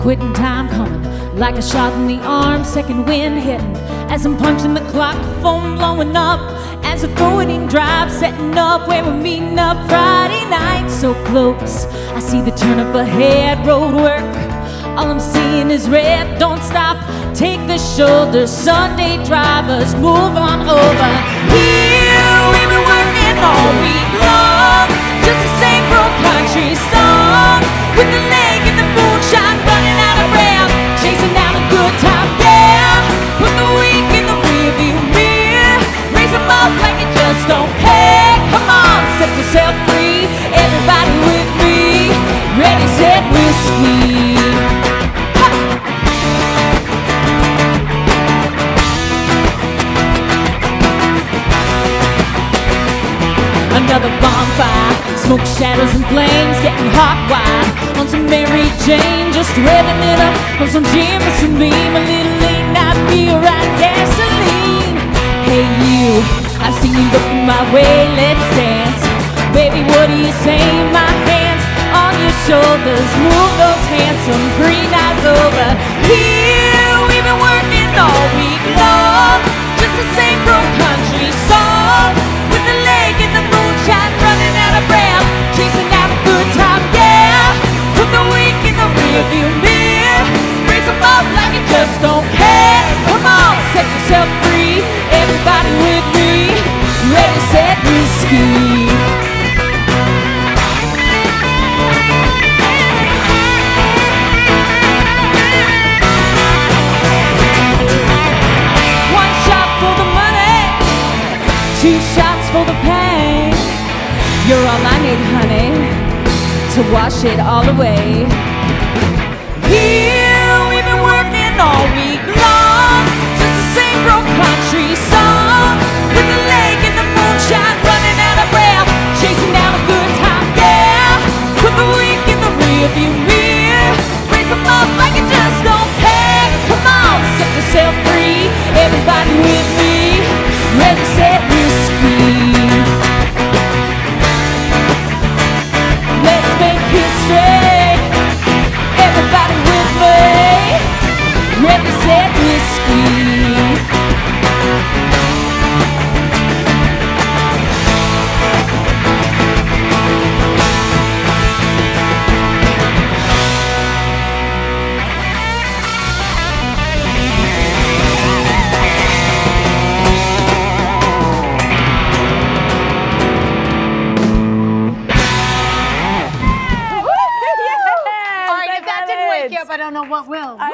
Quitting time coming like a shot in the arm, second wind hitting as I'm punching the clock, phone blowing up as a throwing drive, setting up where we're meeting up Friday night. So close, I see the turn up ahead, road work. All I'm seeing is red, don't stop, take the shoulders. Sunday drivers, move on over. Here we've been working all week just don't care. Come on, set yourself free, everybody with me. Ready, set, whiskey. Ha! Another bonfire, smoke, shadows, and flames, getting hot wide on some Mary Jane, just revving it up on some Jameson Beam, a little late night beer and gasoline. Hey you looking my way, let's dance. Baby, what do you say? My hands on your shoulders, move those handsome green for the pain. You're all I need, honey, to wash it all away. Here we've been working all week long, just the same broke country song, with the leg in the moonshine, running out of breath, chasing down a good time, yeah. Put the week in the rearview mirror, raise 'em up like you just don't care. Come on, set yourself I don't know what will. I